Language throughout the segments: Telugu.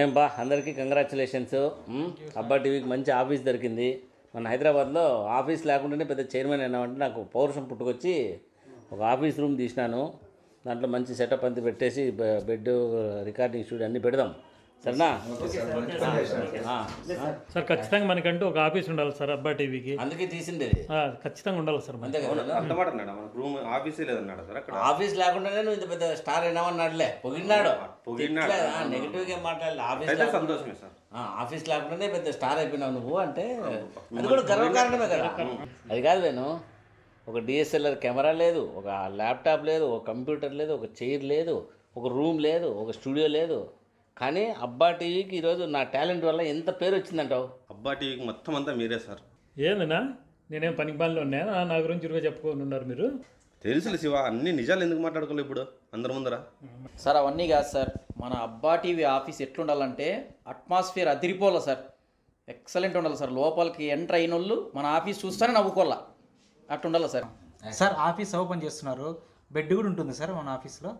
ఏం బా అందరికీ కంగ్రాచులేషన్స్ అబ్బా టీవీకి మంచి ఆఫీస్ దొరికింది. మన హైదరాబాద్లో ఆఫీస్ లేకుండానే పెద్ద చైర్మన్ అయినామంటే నాకు పౌరుషం పుట్టుకొచ్చి ఒక ఆఫీస్ రూమ్ తీసినాను. దాంట్లో మంచి సెటప్ అంతా పెట్టేసి బెడ్ రికార్డింగ్ స్టూడియో అన్నీ పెడదాం. సరేనా? సార్. ఖచ్చితంగా మనకంటూ ఒక ఆఫీస్ ఉండాలి సార్ అబ్బా టీవీకి. అందుకే తీసిండేది ఆ, ఖచ్చితంగా ఉండాలి సార్ రూమ్ ఆఫీసే లేదన్నాడు సార్ అక్కడ? ఆఫీస్ లేకుండానే నువ్వు ఇంత పెద్ద స్టార్ అయినావన్నాడులే. పొగిడినాడు. పొగిడినాడు. నెగిటివ్గా మాట్లాడలే. ఆఫీస్ సంతోషమే సార్. ఆ, ఆఫీస్ లేకుండానే పెద్ద స్టార్ అయిపోయినావు నువ్వు అంటే అది కూడా గర్వకారణమే కదా. అది కాదు వేణు. ఒక డిఎస్ఎల్ఆర్ కెమెరా లేదు ఒక ల్యాప్టాప్ లేదు ఒక కంప్యూటర్ లేదు ఒక చైర్ లేదు ఒక రూమ్ లేదు ఒక స్టూడియో లేదు. కానీ అబ్బా టీవీకి ఈరోజు నా టాలెంట్ వల్ల ఎంత పేరు వచ్చిందంటావు? అబ్బా టీవీకి మొత్తం అంతా మీరే సార్. ఏందన్నా నేనేం పనికి పనిలో ఉన్నాయా? నా గురించి ఇరుగా చెప్పుకొని ఉన్నారు మీరు. తెలుసులే శివ అన్ని నిజాలు ఎందుకు మాట్లాడుకోలేదు ఇప్పుడు? అందరి ముందర. సార్ అవన్నీ కాదు సార్. మన అబ్బా టీవీ ఆఫీస్ ఎట్లుండాలంటే అట్మాస్ఫియర్ అదిరిపోవాలి సార్. ఎక్సలెంట్ ఉండాలి సార్. లోపలికి ఎంటర్ అయిన వాళ్ళు మన ఆఫీస్ చూస్తేనే నవ్వుకోవాలా. అట్లుండాలి సార్. సార్ ఆఫీస్ ఓపెన్ చేస్తున్నారు. బెడ్ కూడా ఉంటుంది సార్ మన ఆఫీస్లో?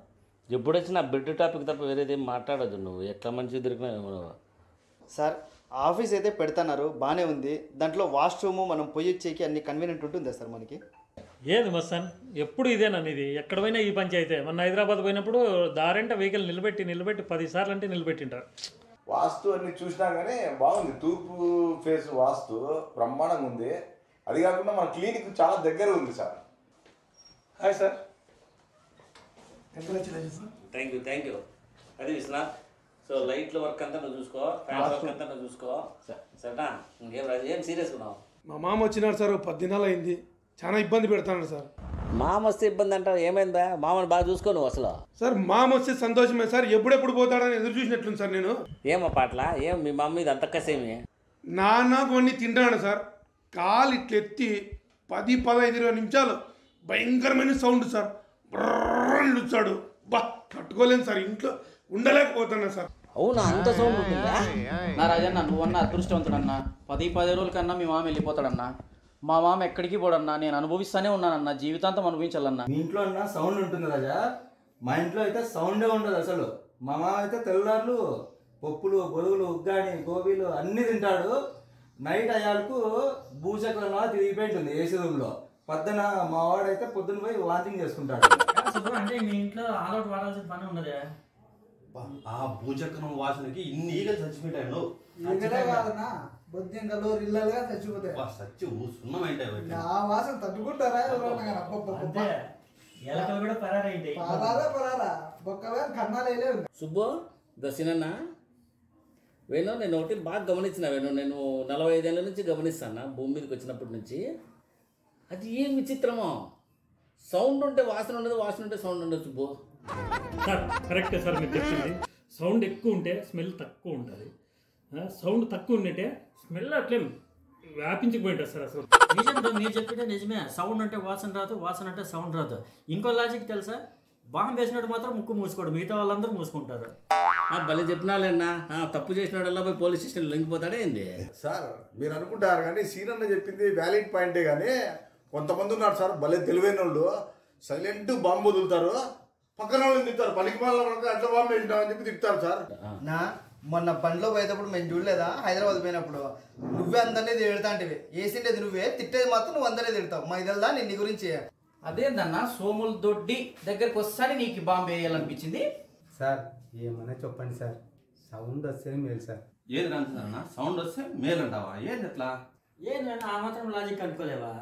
ఎప్పుడు వచ్చినా బెడ్ టాపిక్ తప్ప వేరేది ఏం మాట్లాడదు నువ్వు. ఎట్లా మంచిగా దొరికినా సార్ ఆఫీస్ అయితే పెడతాన్నారు బాగానే ఉంది. దాంట్లో వాష్రూమ్ మనం పొయ్యి వచ్చేకి అన్ని కన్వీనియంట్ ఉంటుందా సార్ మనకి? ఏది మస్తాన్? ఎప్పుడు ఇదేనా ఇది ఎక్కడ పోయినా ఈ పంచాయితే. మొన్న హైదరాబాద్ పోయినప్పుడు దారంట వెహికల్ నిలబెట్టి నిలబెట్టి పది సార్లు అంటే నిలబెట్టింటారు వాస్తు అన్ని చూసినా కానీ బాగుంది. తూర్పు ఫేస్ వాస్తు బ్రహ్మాండంగా ఉంది. అది కాకుండా మన క్లినిక్ చాలా దగ్గర ఉంది sir. Hi sir. Thank you thank you అది విశ్వనాథ్ సో లైట్ల వర్క్ అంతా నువ్వు చూసుకో ఫ్యాన్ వర్క్ అంతా నువ్వు చూసుకో. సరేనా? ఇంకేం రాజు ఏం సీరియస్ ఉన్నావు? మా మామ వచ్చినాడు సార్ పది దినాలు అయింది. చాలా ఇబ్బంది పెడతాడు సార్. మామ వస్తే ఇబ్బంది అంటావు? ఏమైందా? మామని బాగా చూసుకో నువ్వు అసలు. సార్ మామ వస్తే సంతోషమే. సార్ ఎప్పుడెప్పుడు పోతాడని ఎదురు చూసినట్లుంది సార్ నేను. ఏమో పాటల? ఏం మీ మమ్మీ ఇది అంత కసేమి? నాన్నకు అన్ని తింటాడు సార్. కాలు ఇట్లా ఎత్తి పది పదహైదు ఇరవై నిమిషాలు భయంకరమైన సౌండ్ సార్. బ్రర్రని వచ్చాడు బా తట్టుకోలేను సార్ ఇంట్లో ఉండలేకపోతున్నా సార్. అవునా? అంత సౌండ్ ఉంటుందా? నా రాజన్న నువ్వన్నా అదృష్టవంతుడన్నా? పది పది రోజుల కన్నా మీ మామ వెళ్ళిపోతాడన్నా? మా మామ ఎక్కడికి పోడన్నా? నేను అనుభవిస్తానే ఉన్నానన్నా. జీవితాంతం అనుభవించాలన్నా. మీ ఇంట్లో అన్న సౌండ్ ఉంటుంది రాజా. మా ఇంట్లో అయితే సౌండే ఉండదు అసలు. మా మామ అయితే తెల్లార్లు పప్పులు బొరుగులు ఉగ్గాని గోబీలు అన్నీ తింటాడు. నైట్ అయ్యాలకు భూచక్రంలో తిరిగిపోయి ఉంటుంది ఏసీ రూమ్లో. పొద్దున మా వాడైతే పొద్దున పోయి వాంతింగ్ చేసుకుంటాడు. అంటే మీ ఇంట్లో ఆల్అౌట్ వాడాల్సిన పని ఉన్నదే ఆ భూచక్రం వాసనకి ఇన్ని ఈగలు చచ్చిపోయాను ఇక్కడే కాదన్నా బొద్దింకలు ఇళ్ళలుగా చచ్చిపోతాయి. సచ్చి సున్నమైంటే ఆ వాసన తట్టుకుంటారా? ఎవరన్నా కానీ అబ్బబ్బబ్బ. ఎలకలు కూడా పరారైంది పరారా పరారా. బొక్కగా కన్నాలేలే ఉంది సుబ్బు దశనన్న వేణు నేను ఒకటి బాగా గమనించిన వేణు నేను నలభై ఐదేళ్ళ నుంచి గమనిస్తాను? భూమి మీదకి వచ్చినప్పటి నుంచి. అది ఏం విచిత్రమో? సౌండ్ ఉంటే వాసన ఉండదు వాసన ఉంటే సౌండ్ ఉండదు సుబ్బు సార్ కరెక్టే సార్ మీరు చెప్పింది. సౌండ్ ఎక్కువ ఉంటే స్మెల్ తక్కువ ఉంటుంది. సౌండ్ తక్కువ ఉంటే స్మెల్ అట్లే వ్యాపించకపోయింటుంది సార్ అసలు. నిజంగా మీరు చెప్పిందే నిజమే. సౌండ్ అంటే వాసన రాదు వాసన అంటే సౌండ్ రాదు. ఇంకో లాజిక్ తెలుసా? బాంబు వేసినట్టు మాత్రం ముక్కు మూసుకోడు మిగతా వాళ్ళందరూ మూసుకుంటారు. ఆ, భలే చెప్పినాలేనా ఆ, తప్పు చేసినాడల్లా పోయి పోలీస్ స్టేషన్ లొంగిపోతాడే ఏంది? సార్ మీరు అనుకుంటారు కానీ సీనన్న చెప్పింది వ్యాలిడ్ పాయింటే కానీ కొంతమంది ఉన్నారు సార్ భలే తెలివైన వాళ్ళు సైలెంట్ బాంబు వదులుతారు. పక్కన వాళ్ళని తింటారు పనికి మాల అట్లా బాంబు వేసినామని చెప్పి తింటారు సార్. నా మొన్న బండిలో పోయేటప్పుడు మేము చూడలేదా? హైదరాబాద్ పోయినప్పుడు. నువ్వే అందరినీ తిడతాంటివి వేసిండేది నువ్వే తిట్టేది మాత్రం నువ్వు అందరే తిడతావు. మా ఇదల్లా నేను నీ గురించి? అదేందన్నా సోముల దొడ్డి దగ్గరికి వస్తానే నీకు బాంబు వేయాలనిపించింది? సార్ ఏమన్నా చెప్పండి సార్. సౌండ్ వస్తేనే మేలు సార్. ఏది అంటున్నా సౌండ్ వస్తే మేలు అంటావా ఏంది అట్లా? ఏంటంటే ఆ మాత్రం లాజిక్ అనుకోలేవా?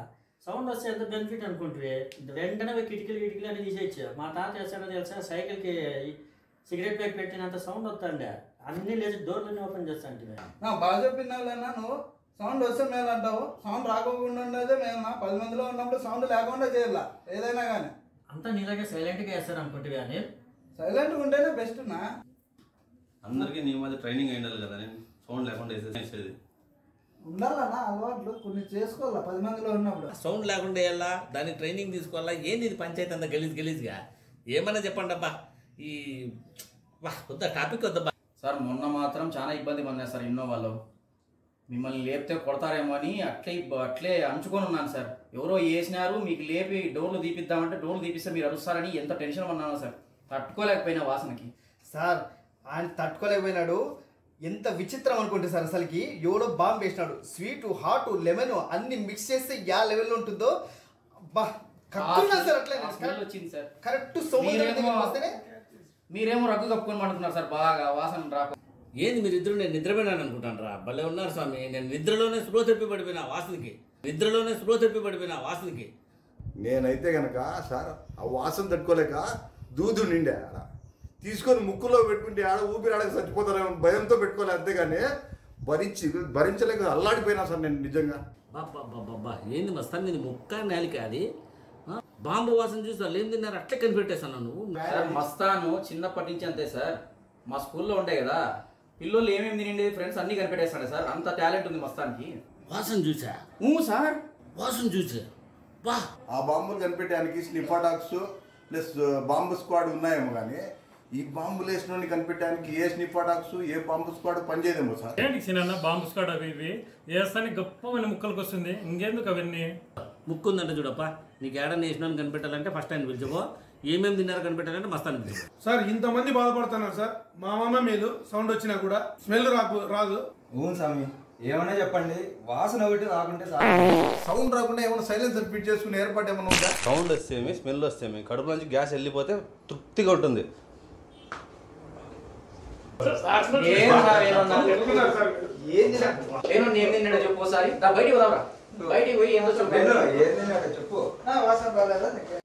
సౌండ్ వస్తే ఎంత బెనిఫిట్ అనుకుంటువి వెంటనే కిటికీలు కిటికీలు అని తీసేయచ్చు. మా తాత చేస్తాడో తెలుసా? సైకిల్కి సిగరెట్ ప్యాక్ పెట్టినంత సౌండ్ వస్తుండే. అన్ని లేచి డోర్లన్నీ ఓపెన్ చేస్తాంటివి నా బాగా చెప్పినావులేనా నువ్వు సౌండ్ వస్తే మేలు అంటావు. సౌండ్ రాకోకుండా ఉండేదే మేలు పది మందిలో ఉన్నప్పుడు సౌండ్ లేకుండా చేయాల. ఏదైనా కానీ అంతా నీలాగే సైలెంట్గా వేస్తారు అనుకుంటువి అని సైలెంట్గా ఉంటేనే బెస్ట్ నా. అందరికీ నీ మధ్య ట్రైనింగ్ అయి ఉండాలి కదా నేను సౌండ్ లేకుండా వేసేది ఉండాలన్నా అలవాట్లు కొన్ని చేసుకోవాలా పది మందిలో ఉన్నప్పుడు. సౌండ్ లేకుండా వేయాలా దానికి ట్రైనింగ్ తీసుకోవాలా? ఏంది ఇది పంచాయతీ అంతా గలీజ్ గలీజ్గా? ఏమన్నా చెప్పండి అబ్బా. ఈ వా వద్దా టాపిక్ వద్దబ్బా. సార్ మొన్న మాత్రం చాలా ఇబ్బంది పడినా సార్ ఇన్నోవాలో. మిమ్మల్ని లేపితే కొడతారేమో అని అట్లే అట్లే అంచుకొని ఉన్నాను సార్. ఎవరో వేసినారు మీకు లేపి డోర్లు తీపిద్దామంటే డోర్లు తీపిస్తే మీరు అరుస్తారని ఎంత టెన్షన్ పడినానో సార్. తట్టుకోలేకపోయినా వాసనకి. సార్ ఆయన తట్టుకోలేకపోయినాడు. ఎంత విచిత్రం అనుకుంటే సార్ అసలుకి. ఎవడో బాంబు వేసినాడు. స్వీట్ హాట్ లెమన్ అన్ని మిక్స్ చేస్తే యా లెవెల్లో ఉంటుందో? బా కరెక్ట్ మీరేమో రగ్గు కప్పుకొని పడుతున్నారు సార్ బాగా వాసన రాకు. ఏంది మీరు ఇద్దరు నేను నిద్రపోయినాను అనుకుంటాను రా భలే ఉన్నారు స్వామి. నేను నిద్రలోనే స్పృహ తప్పి పడిపోయినా వాసనకి. నిద్రలోనే స్పృహ తప్పి పడిపోయినా వాసనకి. నేనైతే గనక సార్ ఆ వాసన తట్టుకోలేక దూదు నిండే. తీసుకొని ముక్కులో పెట్టుకుంటే ఆడ ఊపిరి ఆడక చచ్చిపోతారేమో భయంతో పెట్టుకోలే అంతేగాని భరించి భరించలేక అల్లాడిపోయినా సార్ నేను నిజంగా. బాబా ఏంది మస్తాన్ ఇది ముక్క నేలిక అది? బాంబు వాసన చూసి వాళ్ళు ఏం తిన్నారు? అట్లే కనిపెట్టేశాను నువ్వు మస్తాను చిన్నప్పటి నుంచి అంతే సార్. మా స్కూల్లో ఉండే కదా పిల్లలు ఏమేమి తినండి ఫ్రెండ్స్ అన్ని కనిపెట్టేస్తాడు సార్. అంత టాలెంట్ ఉంది మస్తానికి. వాసన చూసా? ఊ సార్. వాసన చూసా? వా ఆ బాంబులు కనిపెట్టడానికి sniffer dogs plus bomb squad ఉన్నాయేమో కానీ ఈ బాంబులు వేసిన కనిపెట్టడానికి ఏ స్నిఫాడాక్స్ ఏ బాంబు స్క్వాడ్ పనిచేయదేమో సార్. ఏంటి సినిమా బాంబు స్క్వాడ్ అవి ఇవి. వేస్తానికి గొప్పమైన ముక్కలకు వస్తుంది? ఇంకెందుకు అవన్నీ? ముక్కు ఉందంటే చూడప్ప. నీకు ఏడన్నా వేసిన కనిపెట్టాలంటే ఫస్ట్ ఆయన పిలిచిపో. ఏమేమి తిన్నారో కనిపెట్టాలంటే మస్తాన్ని పిలిచిపో. సార్ ఇంతమంది బాధపడుతున్నారు సార్. మా మామ మేలు సౌండ్ వచ్చినా కూడా. స్మెల్ రాకు రాదు. అవును స్వామి ఏమన్నా చెప్పండి? వాసన ఒకటి రాకుంటే సౌండ్ రాకుండా ఏమైనా సైలెన్సర్ ఫిట్ చేసుకునే ఏర్పాటు ఏమైనా ఉందా? సౌండ్ వస్తేమి స్మెల్ వస్తేమి కడుపు నుంచి గ్యాస్ వెళ్ళిపోతే తృప్తిగా ఉంటుంది. ఏమో నేను తిన్నాడో చెప్పు. ఒకసారి బయటికి పోదావరా బయటికి పోయి ఏందో చెప్పు. చెప్పు వాసన రాలేదా నీకు?